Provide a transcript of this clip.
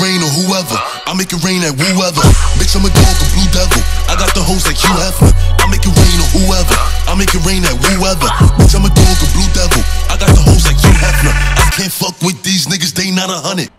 rain or whoever i make it rain at whoever. Bitch, I'm a dog, a blue devil. I got the hoes like Hugh Hefner. I make it rain on whoever. I make it rain at whoever. Bitch, I'm a dog, a blue devil. I got the hoes like Hugh Hefner. I can't fuck with these niggas, they not a hundred.